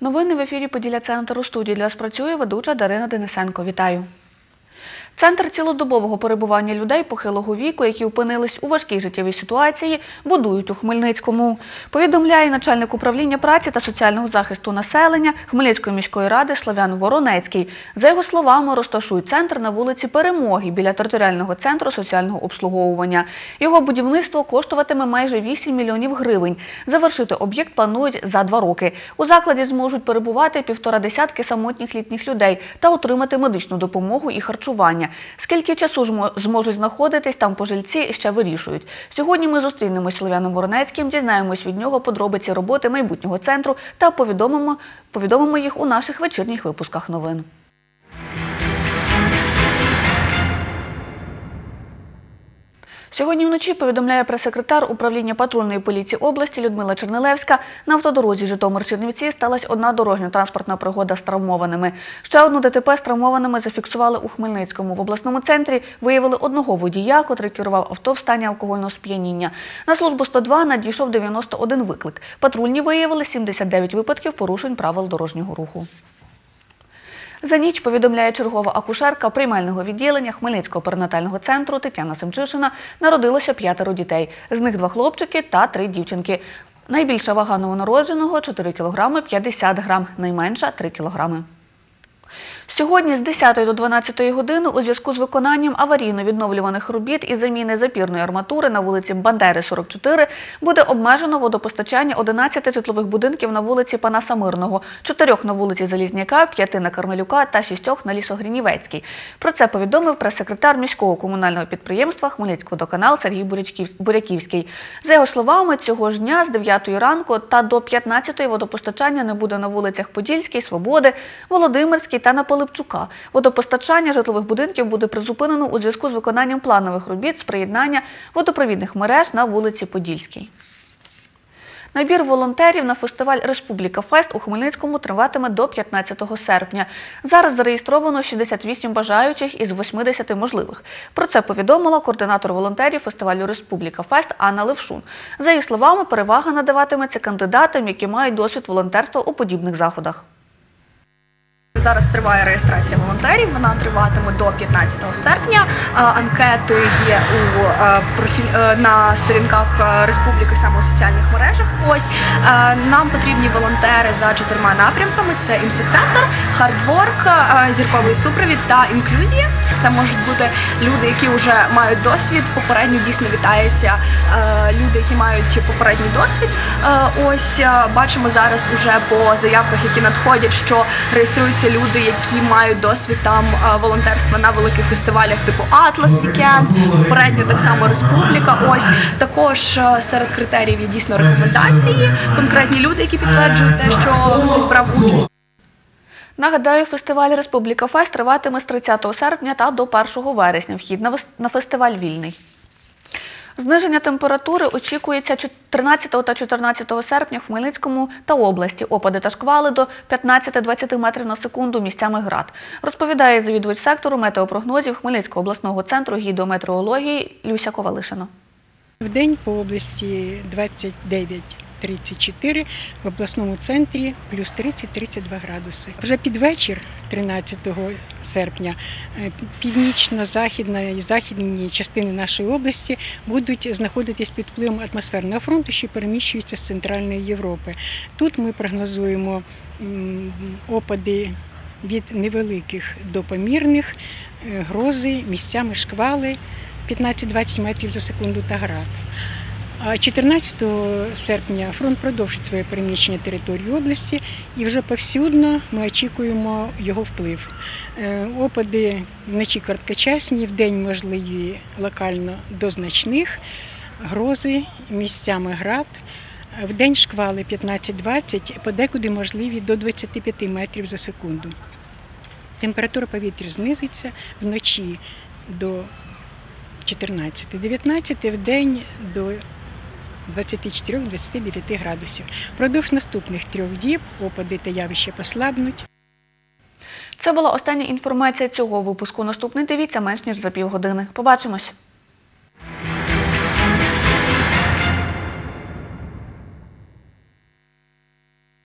Новини в ефірі Поділля Центр у студії для вас працює ведуча Дарина Денисенко. Вітаю. Центр цілодобового перебування людей похилого віку, які опинились у важкій життєвій ситуації, будують у Хмельницькому. Повідомляє начальник управління праці та соціального захисту населення Хмельницької міської ради Славян Воронецький. За його словами, розташують центр на вулиці Перемоги біля територіального центру соціального обслуговування. Його будівництво коштуватиме майже 8 мільйонів гривень. Завершити об'єкт планують за два роки. У закладі зможуть перебувати півтора десятки самотніх літніх людей та отримати медичну допомогу і харчування. Скільки часу ж зможуть знаходитись там пожильці, ще вирішують. Сьогодні ми зустрінемось з Слов'яном Воронецьким, дізнаємось від нього подробиці роботи майбутнього центру та повідомимо, повідомимо їх у наших вечірніх випусках новин. Сьогодні вночі повідомляє прес-секретар управління патрульної поліції області Людмила Чернилевська. На автодорозі Житомир-Чернівці сталася одна дорожньо-транспортна пригода з травмованими. Ще одну ДТП з травмованими зафіксували у Хмельницькому. В обласному центрі виявили одного водія, котрий керував авто в стані алкогольного сп'яніння. На службу 102 надійшов 91 виклик. Патрульні виявили 79 випадків порушень правил дорожнього руху. За ніч повідомляє чергова акушерка приймального відділення Хмельницького перинатального центру Тетяна Семчишина. Народилося п'ятеро дітей. З них два хлопчики та три дівчинки. Найбільша вага новонародженого 4 кг 50 грам, найменша 3 кг. Сьогодні з 10 до 12 години у зв'язку з виконанням аварійно-відновлюваних робіт і заміни запірної арматури на вулиці Бандери, 44 буде обмежено водопостачання 11 житлових будинків на вулиці Панаса Мирного, 4 на вулиці Залізняка, 5 на Кармелюка та 6 на Лісогринівецькій. Про це повідомив прес-секретар міського комунального підприємства Хмельницькводоканал Сергій Буряківський. За його словами, цього ж дня з 9 ранку та до 15 водопостачання не буде на вулицях Подільській, Свободи, Володимирській та на Пилипчука. Водопостачання житлових будинків буде призупинено у зв'язку з виконанням планових робіт з приєднання водопровідних мереж на вулиці Подільській. Набір волонтерів на фестиваль Республіка Фест у Хмельницькому триватиме до 15 серпня. Зараз зареєстровано 68 бажаючих із 80 можливих. Про це повідомила координатор волонтерів фестивалю Республіка Фест Анна Левшун. За її словами, перевага надаватиметься кандидатам, які мають досвід волонтерства у подібних заходах. Зараз триває реєстрація волонтерів. Вона триватиме до 15 серпня. Анкети є у е, профіль е, на сторінках е, республіки саме у соціальних мережах. Ось нам потрібні волонтери за чотирма напрямками: це інфоцентр, hard work, зірковий супровід та інклюзія. Це можуть бути люди, які вже мають досвід. Попередньо дійсно вітаються е, люди, які мають попередній досвід. Ось бачимо зараз уже по заявках, які надходять, що реєструються люди, які мають досвід там волонтерства на великих фестивалях, типу Атлас Вікенд, попередньо так само Республіка. Ось також е, серед критеріїв є дійсно рекомендації, конкретні люди, які підтверджують те, що хтось брав участь. Нагадаю, фестиваль Республіка Фест триватиме з 30 серпня та до 1 вересня. Вхід на фестиваль вільний. Зниження температури очікується чот- 13 та 14 серпня в Хмельницькому та області. Опади та шквали до 15-20 метрів на секунду місцями град. Розповідає завідувач сектору метеопрогнозів Хмельницького обласного центру гідрометеорології Люся Ковалишина. В день по області 29-34, в обласному центрі плюс 30-32 градуси. Вже під вечір, 13 серпня, е, північно-західна і західні частини нашої області будуть знаходитись під впливом атмосферного фронту, що переміщується з Центральної Європи. Тут ми прогнозуємо опади від невеликих до помірних, е, грози, місцями шквали. 15-20 метрів за секунду та град. А 14 серпня фронт продовжить своє переміщення території області і вже повсюдно ми очікуємо його вплив. Е, Опади вночі короткочасні, вдень можливі локально до значних, грози місцями град. Вдень шквали 15-20, подекуди можливі до 25 метрів за секунду. Температура повітря знизиться вночі до 14-19, в день до 24-29 градусів. Продовж наступних трьох діб опади та явища послабнуть. Це була остання інформація цього випуску. Наступний дивіться менш ніж за півгодини. Побачимось.